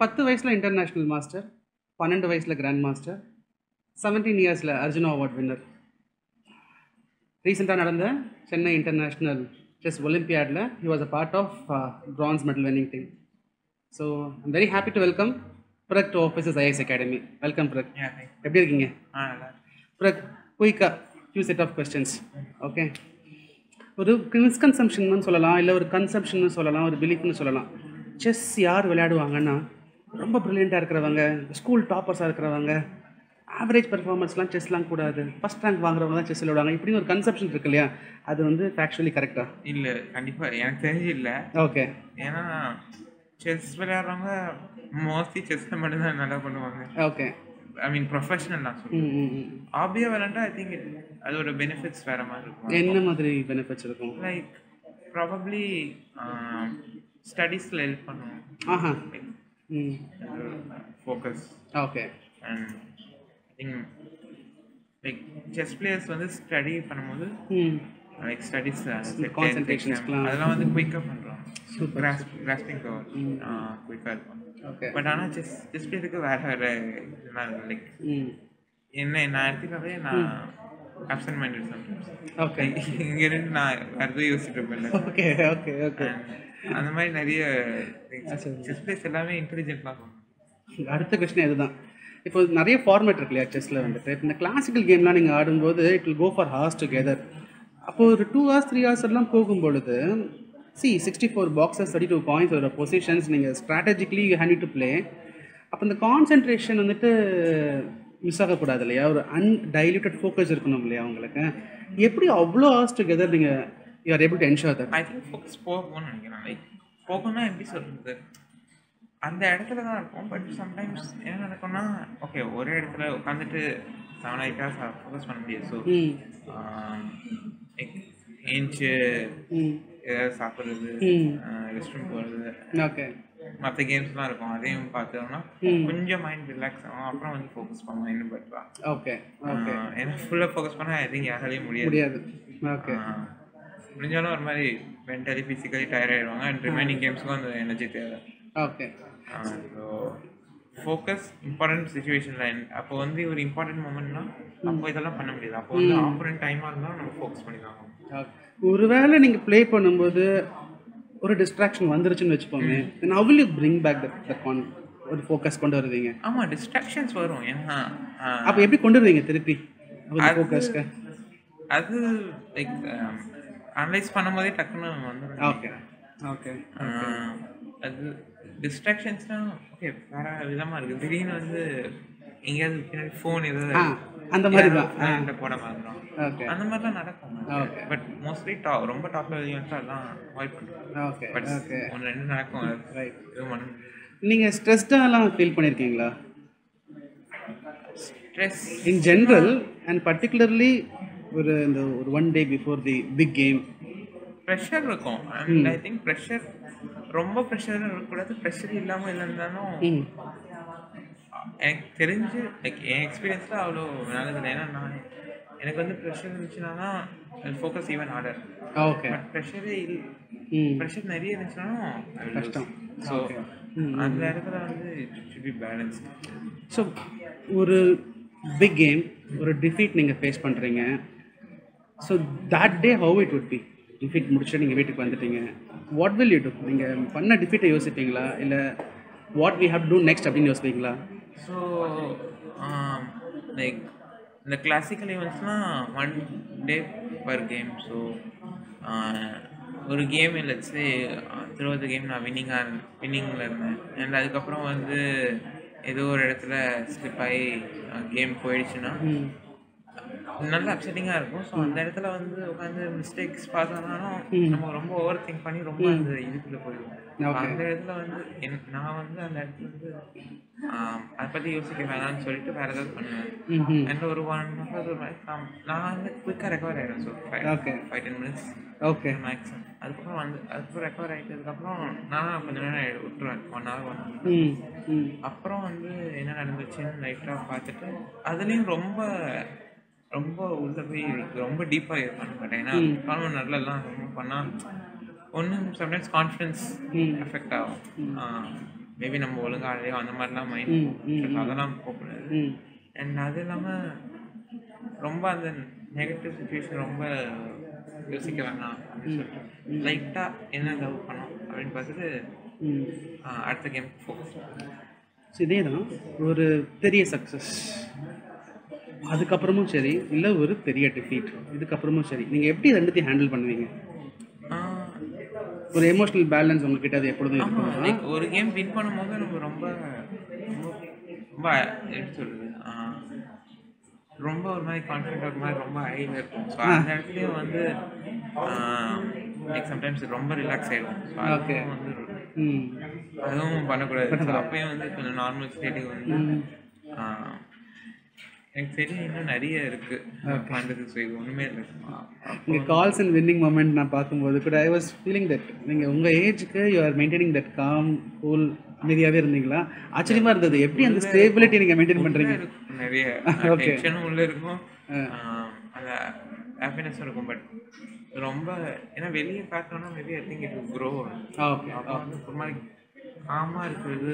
பத்து வயசில் international master பன்னெண்டு வயசில் கிராண்ட் மாஸ்டர் செவன்டீன் இயர்ஸில் அர்ஜுனா அவார்ட் வின்னர் ரீசெண்டாக நடந்த Chennai international chess ஒலிம்பியாடில் he was a part of France medal winning team so I'm very happy to welcome Pragg to officers IAS academy welcome Pragg. எப்படி இருக்கீங்க. பிரக் குயிக்காக few set of questions okay ஒரு misconception சொல்லலாம் இல்லை ஒரு consumption சொல்லலாம் ஒரு பிலீஃப்னு சொல்லலாம். செஸ் யார் விளையாடுவாங்கன்னா ரொம்ப ப்ரில்லியண்ட்டாக இருக்கிறவங்க ஸ்கூல் டாப்பர்ஸாக இருக்கிறவங்க ஆவரேஜ் பெர்ஃபார்மன்ஸ்லாம் செஸ்லாம் கூடாது. ஃபஸ்ட் ரேங்க் வாங்குறவங்க தான் செஸ் விளையாடுவாங்க. இப்படின்னு ஒரு கன்செப்ஷன் இருக்கு இல்லையா? அது வந்து ஃபேக்சுவலி கரெக்டாக இல்ல கண்டிப்பா. எனக்கு தெரிஞ்சு இல்ல ஓகே ஏன்னா செஸ் விளையாடுறவங்க மோஸ்ட்லி செஸ்ல மட்டும்தான் நல்லா பண்ணுவாங்க. ஓகே ஐ மீன் ப்ரொஃபஷனல் நான் ம். ஹாபியா விளையாண்டா ஐ திங்க் அதோட பெனிஃபிட்ஸ் வேற மாதிரி இருக்கும். என்ன மாதிரி பெனிஃபிட்ஸ் இருக்கும்? லைக் ப்ராபப்ளி ஸ்டடீஸ்ல ஹெல்ப் பண்ணும் ஆஹா. ம். Focus okay and think like chess players வந்து ஸ்டடி பண்ணும்போது ம். லைக் ஸ்டடீஸ் லாம். அதெல்லாம் வந்து குயிக்காக பண்ணுறோம் Super. கிராஸ்பிங் பவர் குயிக்காக இருக்கும். பட் ஆனால் செஸ் செஸ் பிளேயருக்கு வேற வேற இதெல்லாம் லைக் என்ன நான் எடுத்துக்காவே நான் அப்சன்ட் மைண்டட் சம்டைம்ஸ் ஓகே இங்க இருந்து நான் வேற எதுவும் யோசிச்சுட்டு இருப்பேன் ஓகே ஓகே ஓகே அந்த மாதிரி நிறைய செஸ் பிளேஸ் எல்லாமே இன்டெலிஜென்ட்லாம் இருக்கும் அடுத்த கொஸ்டின் இதுதான். இப்போ நிறைய ஃபார்மேட் இருக்கு இல்லையா செஸ்ஸில் வந்துட்டு. இப்போ இந்த கிளாசிக்கல் கேம்லாம் நீங்கள் ஆடும்போது it will go for hours together அப்போ ஒரு டூ ஹவர்ஸ் த்ரீ ஹவர்ஸ் எல்லாம் போகும் பொழுது C sixty four boxes thirty two points ஒரு பொசிஷன்ஸ் நீங்கள் ஸ்ட்ராட்டஜிக்கலி ஹேண்ட் டு ப்ளே அப்போ இந்த கான்சென்ட்ரேஷன் வந்துட்டு மிஸ் ஆகக்கூடாது இல்லையா? ஒரு அன்டைல்யூட்டட் ஃபோக்கஸ் இருக்கணும் இல்லையா உங்களுக்கு? எப்படி அவ்வளோ ஹார்ஸ் டுகெதர் நீங்கள் you are able to ensure that I think focus போகும்னு நினைக்கிறேன். லைக் போகணும்னா எப்படி சொல்றது? அந்த இடத்துல தான் இருக்கும் பட் சம்டைம்ஸ் என்ன நடக்கும்னா ஓகே ஒரே இடத்துல உட்காந்துட்டு செவன் ஹவர்ஸ் ஃபோக்கஸ் பண்ண முடியாது. ஸோ ஏஞ்சு ஏதாவது சாப்பிட்றது ரெஸ்ட் ரூம் போகிறது ஓகே மற்ற கேம்ஸ்லாம் இருக்கும். அதையும் பார்த்தோம்னா. கொஞ்சம் மைண்ட் ரிலாக்ஸ் ஆகும். அப்புறம் வந்து ஃபோக்கஸ் பண்ணுவோம் இன்னும் பெட்டரா ஓகே ஏன்னா ஃபுல்லாக ஃபோக்கஸ் பண்ணால் ஐ திங்க் யாராலையும் முடியாது. முடிஞ்சாலும் ஒரு மாதிரி மென்டலி ஃபிசிக்கலி டயர்ட் ஆயிடுவாங்க. அண்ட் ரிமைனிங் கேம்ஸ்க்கும் அந்த எனர்ஜி தேவை. ஓகே ஸோ ஃபோக்கஸ் இம்பார்ட்டன்ட் சுச்சுவேஷனில் அப்போ வந்து ஒரு இம்பார்ட்டன்ட் மூமெண்ட்னா அப்போ இதெல்லாம் பண்ண முடியாது. அப்போ வந்து ஆப்பரண்ட் டைமாக இருந்தாலும் நம்ம ஃபோக்கஸ் பண்ணி தான் ஆகணும். ஒருவேளை நீங்கள் ப்ளே பண்ணும்போது ஒரு டிஸ்ட்ராக்ஷன் வந்துருச்சுன்னு வச்சுப்போமே then bring back the the con ஒரு ஃபோக்கஸ் கொண்டு வருவீங்க? ஆமாம் டிஸ்ட்ராக்ஷன்ஸ் வரும். ஏன்னா அப்போ எப்படி கொண்டு வருவீங்க திருப்பி? ஃபோக்கஸ்க்கு அது லைக் அனலைஸ் பண்ணும்போதே டக்குன்னு வந்துடும் ஓகே ஓகே அது டிஸ்ட்ராக்ஷன்ஸ்னால் ஓகே வேற விதமாக இருக்குது திடீர்னு வந்து எங்கேயாவது பின்னாடி ஃபோன் ஏதாவது அந்த மாதிரி தான். போட மாதிரிடும் ஓகே அந்த மாதிரிலாம் நடக்கும். பட் மோஸ்ட்லி டாப் ரொம்ப டாப்ல ஈவெண்ட்ஸ் அதெல்லாம் அவாய்ட் பண்ணுறோம் ஓகே பட் ஓகே ஒன்று ரெண்டு நடக்கும். ரைட் நீங்கள் ஸ்ட்ரெஸ்டாலாம் ஃபீல் பண்ணியிருக்கீங்களா? Stress in general and particularly ஒரு இந்த ஒரு one day before the big game pressure இருக்கும். அண்ட் ஐ திங்க் ப்ரெஷர் ரொம்ப ப்ரெஷர் இருக்கக்கூடாது. ப்ரெஷர் இல்லாமல் இல்லைன்னாலும் ம் எனக்கு தெரிஞ்சு லைக் என் எக்ஸ்பீரியன்ஸில் அவ்வளோ நல்லதில்லை ஏன்னா நான் எனக்கு வந்து ப்ரெஷர் இருந்துச்சுன்னா focus even harder okay but ப்ரெஷரே இல்லை ப்ரெஷர் நிறைய இருந்துச்சுனாலும் கஷ்டம். So Okay. ம், அந்த இடத்துல வந்து should be balanced. ஸோ ஒரு பிக் கேம் ஒரு டிஃபீட் நீங்கள் ஃபேஸ் பண்ணுறீங்க so that day how it would be? Defeat முடிச்சுட்டு நீங்கள் வீட்டுக்கு வந்துட்டீங்க. What will you do? நீங்கள் பண்ண டிஃபீட்டை யோசிப்பீங்களா? இல்லை what we have to next அப்படின்னு யோசிப்பீங்களா? ஸோ லைக் இந்த classical ஈவெண்ட்ஸ்லாம் one day per game so ஒரு கேம் லட்சு திருவது கேம் நான் வின்னிங்காக வின்னிங்கில் இருந்தேன். அண்ட் அதுக்கப்புறம் வந்து ஏதோ ஒரு இடத்துல ஸ்லிப் ஆகி கேம் போயிடுச்சுன்னா ம். நல்ல அப்செட்டிங்காக இருக்கும். ஸோ அந்த இடத்துல வந்து உட்காந்து மிஸ்டேக்ஸ் பாஸ் ஆனாலும் நம்ம ரொம்ப ஓவர் திங்க் பண்ணி ரொம்ப அந்த இதுக்குள்ளே போயிடுவோம். அந்த இடத்துல வந்து என் நான் வந்து அந்த இடத்துல வந்து அதை பற்றி யோசிக்க வேணாம்னு சொல்லிட்டு வேறு ஏதாவது பண்ணுவேன். அண்ட் ஒரு ஒன் ஹவர் ஒரு. நான் வந்து குயிக்காக ரெக்கவர் ஆகிடும் so. Five ten minutes okay maximum அதுக்கப்புறம் வந்து அதுக்கப்புறம் ரெக்கவர் ஆகிட்டதுக்கப்புறம் நான் கொஞ்ச நேரம் விட்டுருவேன். ஒன் ஹவர் ஒன் அப்புறம் வந்து என்ன நடந்துச்சுன்னு லைட்டாக பார்த்துட்டு அதுலேயும் ரொம்ப ரொம்ப உள்ள போய் ரொம்ப டீப்பாக பண்ண மாட்டேன் ஏன்னா கான்வென்ட் நல்லலாம் பண்ணால் ஒன்று சம்டைம்ஸ் கான்ஃபிடன்ஸ். எஃபெக்ட் ஆகும். மேபி நம்ம ஒழுங்கா ஆடலையோ அந்த மாதிரிலாம் மைண்ட் அதெல்லாம் போகக்கூடாது. அண்ட் அது இல்லாமல் ரொம்ப அந்த நெகட்டிவ் சுச்சுவேஷன் ரொம்ப யோசிக்க வேணாம் அப்படின்னு சொல்லிட்டு. லைட்டாக என்ன லவ் பண்ணோம் அப்படின்னு பார்த்துட்டு அடுத்த கேம் ஃபோக்கஸ் இதே தான் ஒரு பெரிய சக்ஸஸ் அதுக்கப்புறமும் சரி இல்லை ஒரு பெரிய டிஃபீட் இதுக்கப்புறமும் சரி. நீங்கள் எப்படி ரெண்டுத்தையும் ஹேண்டில் பண்ணுவீங்க? ஒரு எமோஷனல் பேலன்ஸ் உங்ககிட்ட அது எப்பொழுதும் இருக்கும்? ஒரு கேம் வின் பண்ணும்போது நம்ம ரொம்ப ரொம்ப ரொம்ப எப்படி சொல்றது? ரொம்ப ஒரு மாதிரி கான்ஃபிடென்ட் ஒரு மாதிரி ரொம்ப ஹையில் இருக்கும் ஸோ அந்த இடத்துலையும் வந்து லைக் சம்டைம்ஸ் ரொம்ப ரிலாக்ஸ் ஆகிடும் ஸோ. அதுவும் வந்து ம். அதுவும் பண்ணக்கூடாது. அப்பயும் வந்து கொஞ்சம் நார்மல் ஸ்டேட்டுக்கு வந்து எனக்கு தெரியும் இன்னும் நிறைய இருக்கு. பண்ணுறது ஸோ இது ஒன்றுமே இல்லை. இங்கே கால்ஸ் அண்ட் வின்னிங் மொமெண்ட் நான் பார்க்கும்போது கூட ஐ வாஸ் ஃபீலிங் தட் நீங்கள் உங்கள் ஏஜுக்கு you are maintaining that calm cool அமைதியாகவே இருந்தீங்களா? ஆச்சரியமாக இருந்தது. எப்படி அந்த ஸ்டேபிலிட்டி நீங்கள் மெயின்டைன் இருக்கும் நிறைய. டென்ஷனும் உள்ள இருக்கும். அந்த ஹாப்பினஸும் இருக்கும். பட் ரொம்ப ஏன்னா வெளியே பார்த்தோம்னா maybe I think it grow okay அப்போ வந்து ஒரு மாதிரி காமாக இருக்கிறது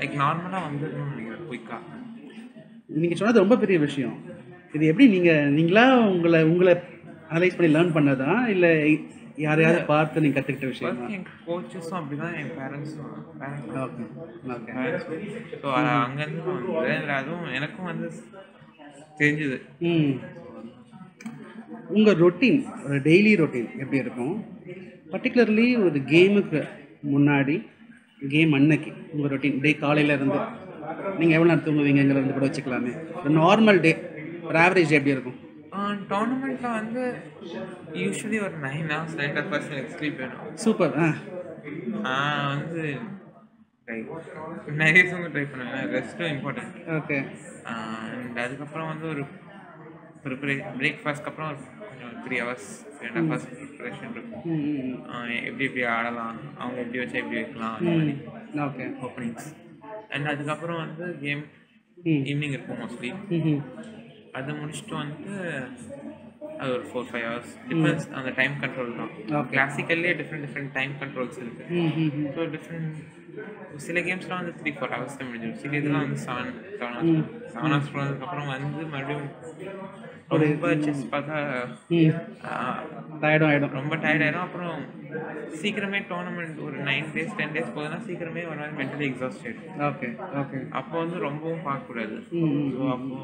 லைக் நார்மலாக வந்துடணும்னு நினைக்கிறேன் குயிக்காக நீங்கள் சொன்னது ரொம்ப பெரிய விஷயம். இது எப்படி நீங்கள் நீங்களா உங்களை உங்களை அனலைஸ் பண்ணி லேர்ன் பண்ணதா? இல்லை யாரையாவது பார்த்து நீங்கள் கற்றுக்கிட்ட விஷயம்? என் கோச்சஸும் அப்படி தான் என் பேரண்ட்ஸும் பேரண்ட்ஸ் ஓகே ஓகே ஸோ அங்கேருந்து அதுவும் எனக்கும் வந்து தெரிஞ்சுது. ம். உங்கள் ரொட்டீன் ஒரு டெய்லி ரொட்டீன் எப்படி இருக்கும்? பர்டிகுலர்லி ஒரு கேமுக்கு முன்னாடி கேம் அன்னைக்கு உங்கள் ரொட்டீன் டே காலையில இருந்து நீங்கள் எவ்வளோ நேரம் தூங்குவீங்கிறது கூட வச்சுக்கலாமே. ஒரு நார்மல் டே ஒரு ஆவரேஜ் எப்படி இருக்கும்? டோர்னமெண்ட்டில் வந்து யூஸ்வலி ஒரு நைன் ஹவர்ஸ் நைன் ஹவர்ஸ் எனக்கு ஸ்லீப் வேணும். சூப்பர் ஆ. வந்து நிறைய தூங்க ட்ரை பண்ணுவேன். ரெஸ்ட்டும் இம்பார்ட்டன்ட் ஓகே அண்ட் அதுக்கப்புறம் வந்து ஒரு ப்ரிப்பரே பிரேக்ஃபாஸ்ட்க்கு அப்புறம் கொஞ்சம் த்ரீ ஹவர்ஸ் ரெண்டு ஹவர்ஸ் ப்ரிப்பரேஷன் இருக்கும். எப்படி எப்படி ஆடலாம்? அவங்க எப்படி வச்சா எப்படி வைக்கலாம்? ஓகே ஓப்பனிங்ஸ் அண்ட் அதுக்கப்புறம் வந்து கேம் ஈவினிங் இருக்கும் மோஸ்ட்லி அதை முடிச்சுட்டு வந்து அது ஒரு ஃபோர் ஃபைவ் ஹவர்ஸ் டிஃபரன்ஸ் அந்த டைம் கண்ட்ரோல் தான். கிளாசிக்கல்லே டிஃப்ரெண்ட் டிஃப்ரெண்ட் டைம் கண்ட்ரோல்ஸ் இருக்கு. ஸோ டிஃப்ரெண்ட் சில கேம்ஸ்லாம் வந்து த்ரீ ஃபோர் ஹவர்ஸ் தான் முடிஞ்சிடும். சில இதெல்லாம் வந்து seven seven hours seven hours போனதுக்கப்புறம் வந்து மறுபடியும் ரொம்ப செஸ் பார்த்தா டயர்டும் ஆகிடும் ரொம்ப டயர்ட் ஆயிடும். அப்புறம் சீக்கிரமே டோர்னமெண்ட் ஒரு நைன் டேஸ் டென் டேஸ் போகுதுன்னா சீக்கிரமே ஒரு மாதிரி மென்டலி எக்ஸாஸ்ட் ஆயிடும் ஓகே ஓகே அப்போ வந்து ரொம்பவும் பார்க்கக்கூடாது. ஸோ அப்போ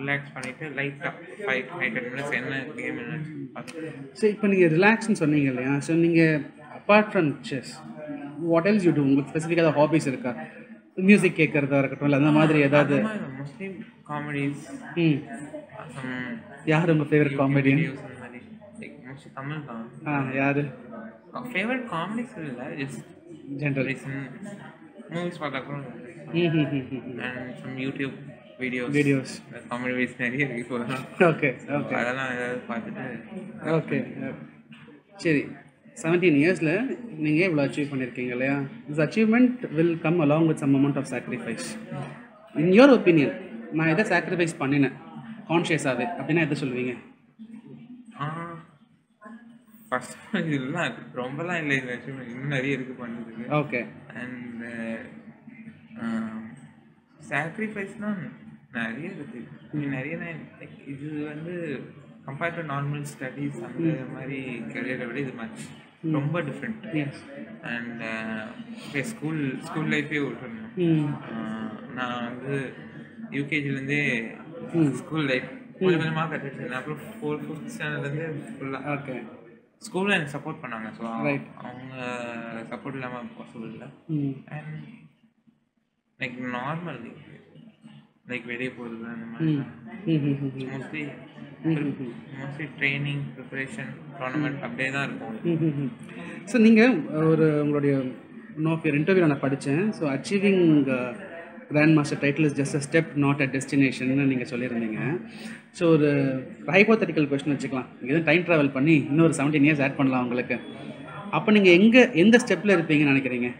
ரிலாக்ஸ் பண்ணிட்டு லைட்டாக ஃபைவ் ஃபைவ் டென் மினிட்ஸ் என்ன கேம் என்ன சரி இப்போ நீங்கள் ரிலாக்ஸ்னு சொன்னீங்க இல்லையா? ஸோ நீங்கள் apart from chess what else you do உங்களுக்கு ஸ்பெசிஃபிக்காக ஹாபிஸ் இருக்கா? மியூசிக் கேட்குறதா இருக்கட்டும் இல்லை அந்த மாதிரி ஏதாவது? முஸ்லீம் காமெடிஸ் யார் உங்கள் ஃபேவரட் காமெடியன் தமிழ் தான். ஆ யார்? ஃபேவரட் காமெடிஸ் இல்லை ஜஸ்ட் ஜென்ரல் மூவிஸ் பார்த்தா கூட and some YouTube videos videos comedy videos நிறைய இருக்கு இப்போ. ஓகே ஓகே அதெல்லாம் ஏதாவது பார்த்துட்டு ஓகே சரி. செவன்டீன் இயர்ஸில் நீங்கள் இவ்வளோ அச்சீவ் பண்ணியிருக்கீங்க இல்லையா? This achievement will come along with some amount of sacrifice in your opinion நான் எதை சாக்ரிஃபைஸ் பண்ணினேன்? கான்ஷியஸாகவே அப்படின்னா எதை சொல்லுவீங்க? ஃபர்ஸ்ட் இதெல்லாம் ரொம்பலாம் இல்லை. இது இன்னும் நிறைய இருக்கு பண்ணுறதுக்கு. ஓகே அண்ட் சாக்ரிஃபைஸ்னால் நிறைய இருக்கு. நிறைய இது வந்து கம்பேர்ட் டு நார்மல் ஸ்டடீஸ் அந்த மாதிரி கெரியரை விட இது மச் ரொம்ப டிஃப்ரெண்ட் அண்ட் ஸ்கூல் ஸ்கூல் லைஃபே விட்டுருந்தேன் நான் வந்து யூகேஜிலேருந்தே ஸ்கூல் லைஃப் கொஞ்சம் கொஞ்சமாக கற்றுட்டு இருந்தேன் அப்புறம் ஃபோர் ஃபிஃப்த் ஸ்டாண்டர்ட்லேருந்து ஃபுல்லாக ஓகே ஸ்கூலில் எனக்கு சப்போர்ட் பண்ணாங்க. ஸோ. அவங்க சப்போர்ட் இல்லாமல் பாசிபிள் இல்லை. அண்ட் லைக் நார்மல் லைக் வெளியே போகிறது அந்த மாதிரி. ம் ம் ம் mostly mostly training preparation tournament அப்படியே தான் இருக்கும். ஸோ நீங்கள் ஒரு உங்களுடைய நோ ஆஃப் யர் இன்டர்வியூ நான் படித்தேன் so achieving grandmaster title is just a step not a destination நீங்கள் சொல்லியிருந்தீங்க. ஸோ ஒரு ஹைப்போத்தட்டிக்கல் கொஸ்டின் வச்சுக்கலாம். எதுவும் டைம் ட்ராவல் பண்ணி இன்னொரு செவன்டீன் இயர்ஸ் ஆட் பண்ணலாம் உங்களுக்கு. அப்போ நீங்கள் எங்கே எந்த ஸ்டெப்பில் இருப்பீங்கன்னு நினைக்கிறீங்க?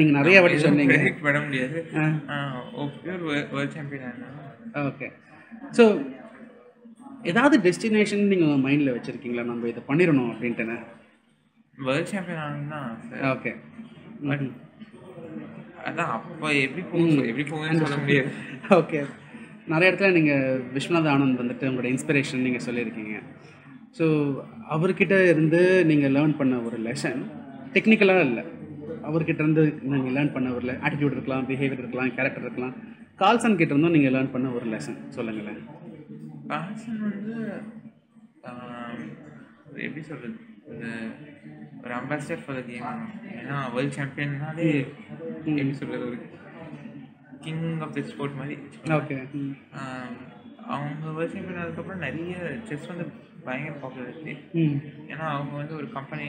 நீங்கள் நிறைய வாட்டி சொன்னீங்க. பண்ண முடியாது. ஓகே ஸோ ஏதாவது டெஸ்டினேஷன் நீங்கள் மைண்டில் வச்சுருக்கீங்களா? நம்ம இதை பண்ணிடணும் அப்படின்ட்டுன்னு. வேர்ல்ட் சாம்பியன் ஆகணும்னா ஓகே அதான் அப்போ எப்படி போகும் எப்படி போகும்னு சொல்ல முடியாது. ஓகே. நிறைய இடத்துல நீங்கள் விஸ்வநாத் ஆனந்த் வந்துட்டு உங்களோட இன்ஸ்பிரேஷன் நீங்கள் சொல்லியிருக்கீங்க. ஸோ அவர்கிட்ட இருந்து நீங்கள் லேர்ன் பண்ண ஒரு லெசன் டெக்னிக்கலாக இல்லை. அவர்கிட்ட இருந்து நீங்கள் லேர்ன் பண்ண ஒரு ஆட்டிடியூட் இருக்கலாம் பிஹேவியர் இருக்கலாம் கேரக்டர் இருக்கலாம். கால்சன் கிட்ட இருந்தும் நீங்கள் லேர்ன் பண்ண ஒரு லெசன் சொல்லுங்களேன். கால்சன் வந்து எப்படி சொல்றது? ஒரு அம்பாசிடர் ஃபார் கேம் ஏன்னா வேர்ல்ட் சாம்பியன்னாலே எப்படி சொல்றது ஒரு கிங் ஆஃப் தி ஸ்போர்ட் மாதிரி. ஓகே அவங்க வேர்ல்ட் சாம்பியன் ஆனதுக்கப்புறம் நிறைய செஸ் வந்து பயங்கர பாப்புலாரிட்டி ஏன்னா அவங்க வந்து ஒரு கம்பெனி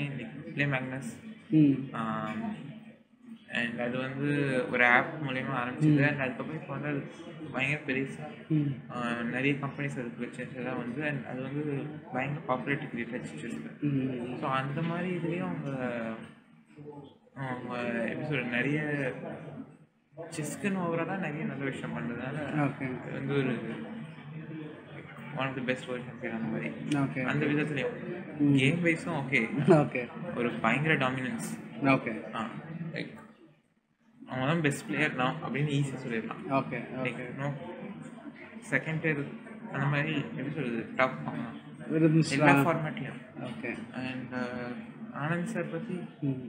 ப்ளே மேக்னஸ் அண்ட் அது வந்து ஒரு ஆப் மூலயமா ஆரம்பிச்சது. அண்ட் அதுக்கப்புறம் இப்போ வந்து அது பயங்கர பெருசா ம். ஆஹ் நிறைய கம்பெனிஸ் அதுக்கு வச்சதெல்லாம் வந்து and அது வந்து பயங்கர பாப்புலேட் கிரியேட் ஆச்சு ஸோ அந்த மாதிரி இதுலேயும் அவங்க அவங்க எப்படி சொல்ற நிறைய செஸ்க்குன்னு ஓவராலாக நிறைய நல்ல விஷயம் பண்ணுறதுனால வந்து ஒரு one of the best champion அந்த மாதிரி. ஓகே அந்த விதத்துலையும். கேம் வைஸும் ஓகே ஓகே ஒரு பயங்கர டாமினன்ஸ் ஓகே ஆ. அவங்க தான் பெஸ்ட் பிளேயர் தான் அப்படின்னு ஈஸியாக சொல்லிடலாம். ஓகே ஓகே நோ செகண்ட் பேர் அந்த மாதிரி எப்படி சொல்றது? டாப் எல்லா ஃபார்மேட்லையும் ஓகே அண்ட் ஆனந்த் சார் பற்றி ம்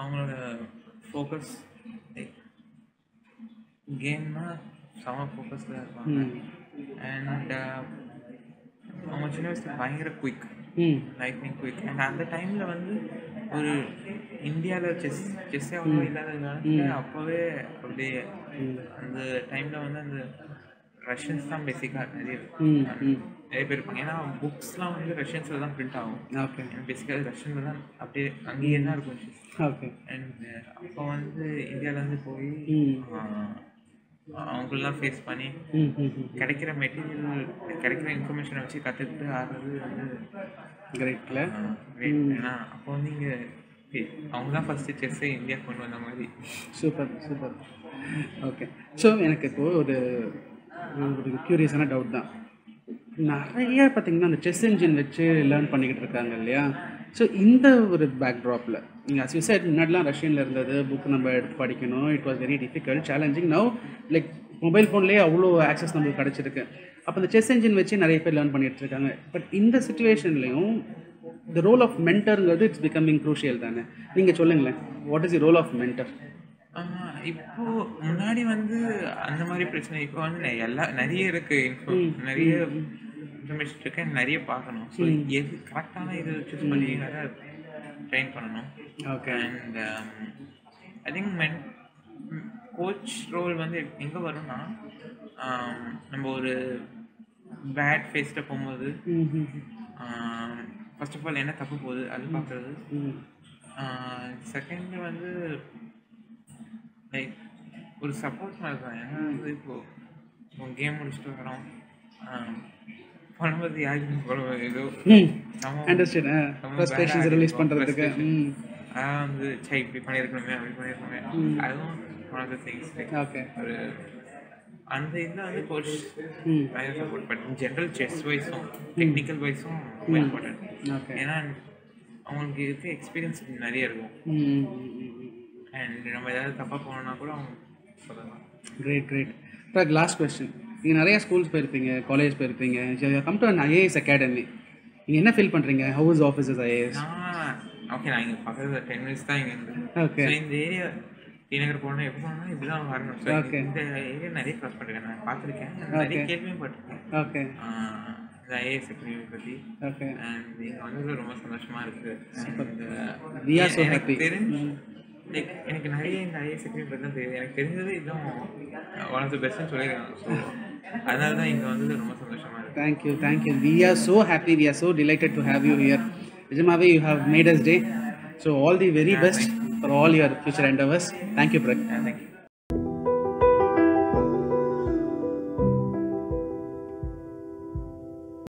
அவங்களோட ஃபோக்கஸ் லைக் கேம்னா செம ஃபோக்கஸில் இருப்பாங்க. அண்ட் அவங்க சின்ன வயசுல பயங்கர குயிக் லைட்னிங் குயிக் அண்ட் அந்த டைமில் வந்து ஒரு இந்தியாவில் செஸ் செஸ்ஸே அவ்வளோ இல்லாததுனால அப்போவே அப்படியே அந்த டைமில் வந்து அந்த ரஷ்யன்ஸ் தான் பேசிக்காக நிறைய நிறைய பேர் இருப்பாங்க. ஏன்னா புக்ஸ்லாம் வந்து ரஷ்யன்ஸில் தான் பிரிண்ட் ஆகும். ஓகே பேசிக்காக ரஷ்யனில் தான் அப்படியே அங்கேயே தான் இருக்கும் ஓகே அண்ட் அப்போ வந்து இந்தியாவிலேருந்து போய் ம் அவங்களெலாம் ஃபேஸ் பண்ணி கிடைக்கிற மெட்டீரியல் கிடைக்கிற இன்ஃபர்மேஷனை வச்சு கற்றுக்கிட்டு ஆடுறது வந்து great. ஏன்னா அப்போ வந்து இங்கே அவங்க தான் ஃபஸ்ட்டு செஸ்ஸை இந்தியா கொண்டு வந்த மாதிரி. சூப்பர் சூப்பர் ஓகே ஸோ எனக்கு இப்போ ஒரு ஒரு க்யூரியஸான டவுட் தான். நிறைய பார்த்தீங்கன்னா அந்த செஸ் இன்ஜின் வச்சு லேர்ன் பண்ணிக்கிட்டு இருக்காங்க இல்லையா? ஸோ இந்த ஒரு பேக்ட்ராப்பில் நீங்கள் அஸ் யூ said முன்னாடிலாம் ரஷ்யனில் இருந்தது புக் நம்ம எடுத்து படிக்கணும். It was very difficult challenging now like mobile ஃபோன்லேயே அவ்வளோ ஆக்சஸ் நம்மளுக்கு கிடச்சிருக்கு. அப்போ இந்த செஸ் இன்ஜின் வச்சு நிறைய பேர் லேர்ன் பண்ணிட்டு இருக்காங்க. பட் இந்த சுச்சுவேஷன்லையும் த ரோல் ஆஃப் மென்டருங்கிறது இட்ஸ் பிகமிங் க்ரூஷியல் தானே? நீங்கள் சொல்லுங்களேன் what is the role of mentor ah இப்போ முன்னாடி வந்து அந்த மாதிரி பிரச்சனை இப்போ வந்து எல்லா நிறைய இருக்கு info. நிறைய இன்ஃபர்மேஷன் இருக்கு நிறைய பார்க்கணும். ஸோ எது கரெக்டான இது சூஸ் பண்ணி வேற ட்ரெயின் பண்ணணும். Okay and I think men coach role வந்து எங்கே வரும்னா um, நம்ம ஒரு பேட் ஃபேஸில் போகும்போது ஃபர்ஸ்ட் ஆஃப் ஆல் என்ன தப்பு போகுது அது பார்க்குறது செகண்ட் வந்து லைக் ஒரு சப்போர்ட் மாதிரி தான். ஏன்னா வந்து இப்போ கேம் முடிச்சுட்டு வரோம் பணபதி யாருக்கு படம் ஏதோ. அண்டர்ஸ்டாண்ட் ரிலீஸ் பண்ணுறதுக்கு அதான் வந்து சை இப்படி பண்ணியிருக்கணுமே அப்படி பண்ணியிருக்கணுமே. அதுவும் one of the things okay ஒரு அந்த இதில் வந்து கோச் பயங்கர சப்போர்ட் பட் ஜென்ரல் செஸ் வைஸும் டெக்னிக்கல் வைஸும் ரொம்ப இம்பார்ட்டன்ட் ஓகே ஏன்னா அவங்களுக்கு இருக்க எக்ஸ்பீரியன்ஸ் நிறைய இருக்கும். அண்ட் நம்ம ஏதாவது தப்பாக போனோம்னா கூட அவங்க சொல்லலாம். கிரேட் கிரேட் லாஸ்ட் கொஸ்டின் நீங்கள் நிறைய ஸ்கூல்ஸ் போயிருப்பீங்க காலேஜ் போயிருப்பீங்க. Come to an IAS academy நீங்கள் என்ன ஃபீல் பண்ணுறீங்க ஹவுஸ் ஆஃபீஸஸ் ஐஏஎஸ் ஓகே நான் இங்கே பக்கத்தில் டென் மினிட்ஸ் தான் இங்கே ஓகே இந்த ஏரியா டி நகர் போகணும் எப்போ போகணும் இப்படி தான் வரணும். Okay. இந்த ஏரியா நிறைய க்ராஸ் பண்ணிருக்கேன். நான் பார்த்துருக்கேன். நிறைய கேள்வியும் பட்டிருக்கேன் ஓகே இந்த ஐஏஎஸ் அகாடமி பற்றி ஓகே அண்ட் இங்கே ரொம்ப சந்தோஷமா இருக்கு. And, We are so எனக்கு happy. தெரிஞ்சு லைக் எனக்கு நிறைய இந்த ஐஏஎஸ் அகாடமி பற்றி தான் தெரியுது எனக்கு தெரிஞ்சது இதுவும் ஒன் ஆஃப் த பெஸ்ட்னு சொல்லியிருக்காங்க. ஸோ அதனால தான் இங்கே வந்தது ரொம்ப சந்தோஷமா இருக்கு. Thank you thank you we are so happy we are so delighted to have you here நிஜமாவே you have made us day so all the very best for all your future endeavours thank you Brac